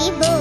we both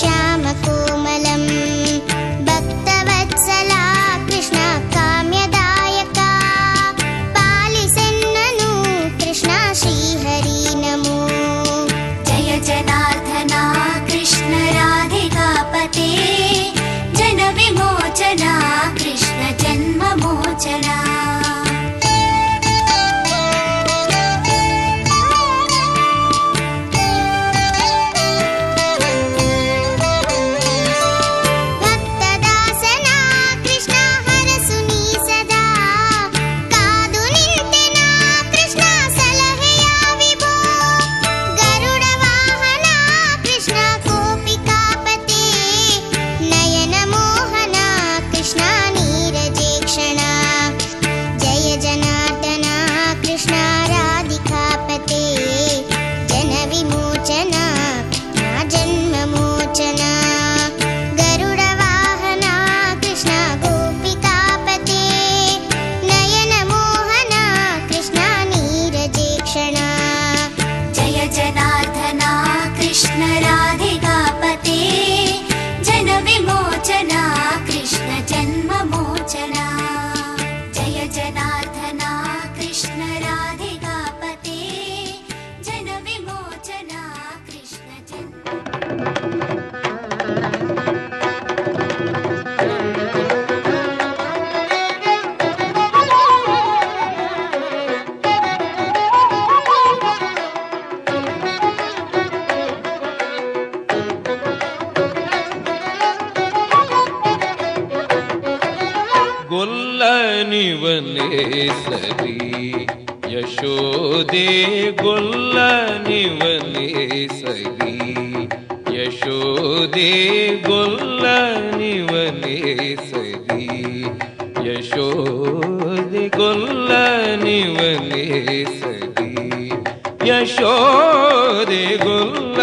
शाम तु ಸರಿ ಯಶೋದೆ ಗೊಲ್ಲ ನಿವನೆ ಸರಿ ಯಶೋದೆ ಗೊಲ್ಲ ನಿವನೆ ಸರಿ ಯಶೋದೆ ಗೊಲ್ಲ ನಿವನೆ ಸರಿ ಯಶೋದೆ ಗೊಲ್ಲ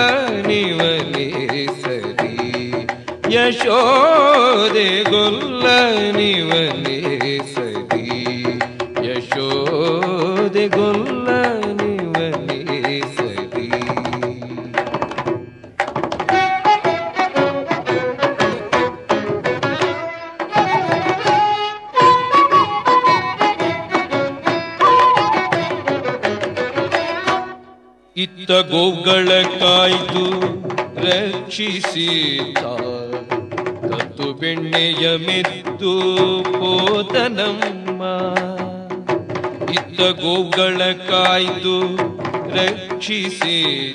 ನಿವನೆ ಸರಿ ಯಶೋದೆ ಗೊಲ್ಲ ನಿವನೆ ಸರಿ ಯಶೋದೆಗೊಲ್ಲ ನಿವಲಿಸಲಿ ಇತ್ತ ಗೋಗಳ ಕಾಯ್ದು ರಕ್ಷಿಸಿತ ಕತ್ತು ಬೆಣ್ಣೆಯ ಮೆದ್ದು ಪೋತನಮ್ಮ. ಶುದ್ಧ ಗೋಗಳ ಕಾಯ್ದು ರಕ್ಷಿಸಿ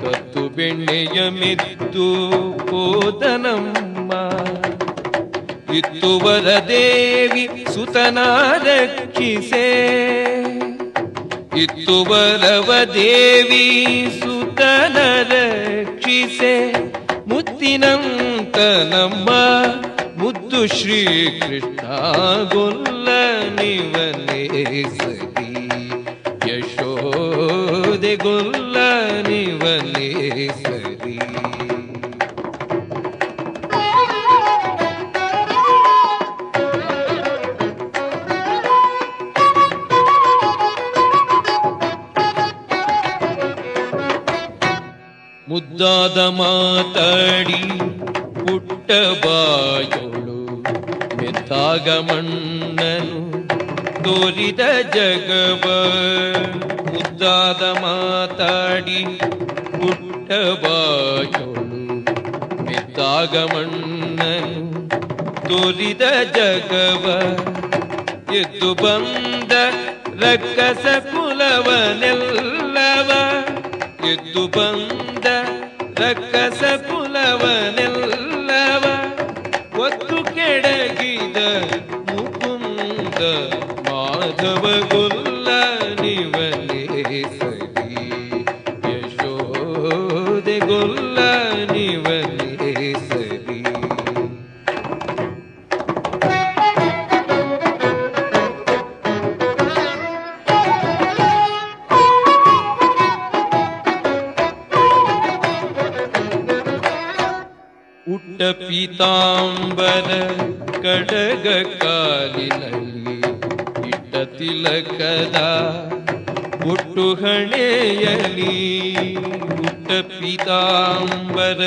ಕತ್ತು ಬೆಣ್ಣೆಯ ಮಿತ್ತು ಹೋದನಮ್ಮ. ಇತ್ತುವರ ದೇವಿ ಸುತನ ರಕ್ಷಿಸೆ. ಇತ್ತುವರವ ದೇವಿ ಸುತನ ರಕ್ಷಿಸೆ. ಮುತ್ತಿನಂತ ನಮ್ಮ ಮುದ್ದು ಶ್ರೀ ಕೃಷ್ಣ ಗೊಲ್ಲ ನಿವನೇ ಯಶೋದೆ ಗೊಲ್ಲ ನಿವನೇ ಸರಿ ಮುದ್ದಾದ ಮಾತಾಡಿ ಪುಟ್ಟ ಮೆತ್ತಾಗ ಮಣ್ಣನು ತೋರಿದ ಜಗವ ಮುದ್ದಾದ ಮಾತಾಡಿ ಪುಟ್ಟವಾಚೋಳು ಬಾಯೋಳು ಮೆತ್ತಾಗ ಮಣ್ಣನು ತೋರಿದ ಜಗವ, ಎದ್ದು ಬಂದ ರಕ್ಕಸ ಕುಲವನೆಲ್ಲವ. ಎದ್ದು ಬಂದ ರಕ್ಕಸ ಕುಲವನೆಲ್ಲವ, ಒತ್ತು ಕೆಡಗಿದ ಪೀತಾಂಬರ ಕಡಗ ಕಾಲಿನಲ್ಲಿ ಇಟ್ಟ ತಿಲಕದ ಹುಟ್ಟು ಹಣೆಯಲಿ ಹುಟ್ಟ ಪೀತಾಂಬರ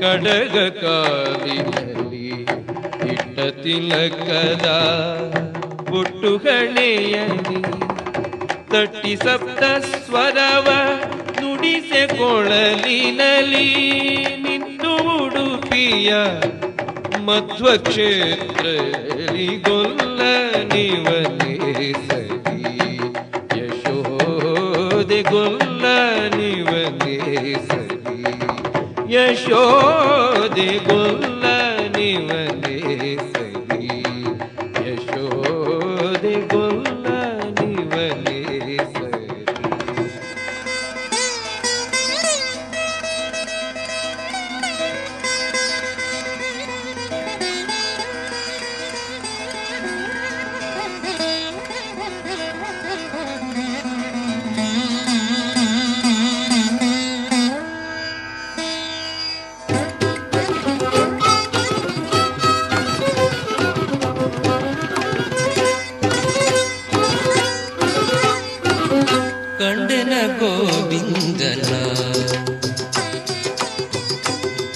ಕಡಗ ಕಾಲಿನಲ್ಲಿ ಇಟ್ಟ ತಿಲಕದ ಹುಟ್ಟು ಹಣೆಯಲಿ ತಟ್ಟಿ ಸಪ್ತ ಸ್ವರವ ನುಡಿಸೆ ಕೊಳಲಿನಲಿ मध्व क्षेत्र गोल निवने सही यशोद गोल निवने सही गोल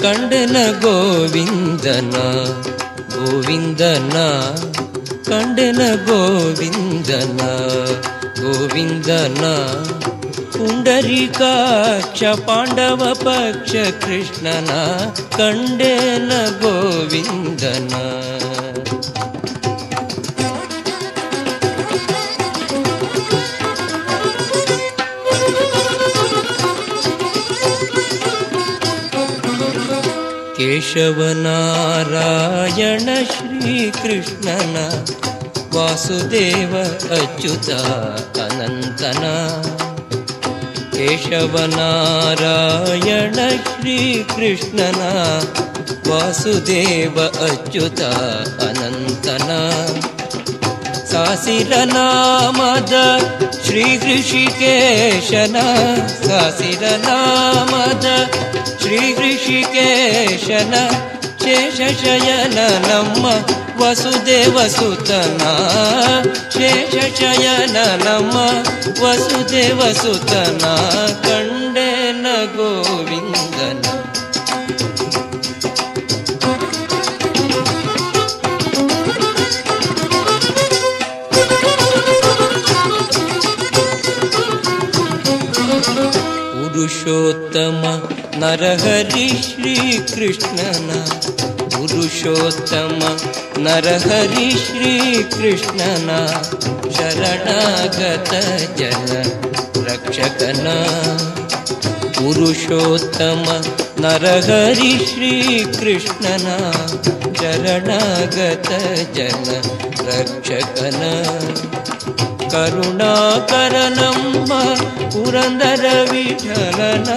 ಕಂಡನ ಗೋವಿಂದನ ಗೋವಿಂದನ ಕಂಡನ ಗೋವಿಂದನ ಗೋವಿಂದನ ಪುಂಡರೀಕಾಕ್ಷ ಪಾಂಡವ ಪಕ್ಷ ಕೃಷ್ಣನ ಕಂಡನ ಗೋವಿಂದನ केशवनारायण श्रीकृष्णन वासुदेव अच्युता अनन्त केशवनारायण श्रीकृष्णन वासुदेव अच्युत अनन्तना सासिरनामद श्रीहृषिकेशन सासिरनामद श्रीहृषिकेशन शेषशयन नम वसुदेवसुतना शेषशयन नम वसुदेवसुतना कण्डेन गोविन्द पुरुषोत्तम। नरहरि श्रीकृष्णना। पुरुषोत्तम। नरहरि श्रीकृष्णना। शरणागत जन रक्षकना। पुरुषोत्तम। नरहरि श्रीकृष्णना। शरणागत जन रक्षकना। ಕರುಣಾಕರನಮ್ಮ, ಪುರಂದರ ವಿಠಲನ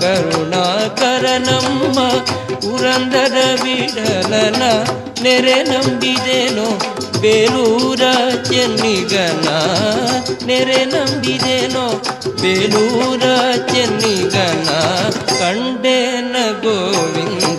ಕರುಣಾಕರನಮ್ಮ, ಪುರಂದರ ವಿಠಲನ ನೆರೆ ನಂಬಿದೆನೋ, ಬೇಲೂರ ಚೆನ್ನಿಗನ ನೆರೆ ನಂಬಿದೆನೋ, ಬೇಲೂರ ಚೆನ್ನಿಗನ ಕಂಡೇನ ಗೋವಿಂದ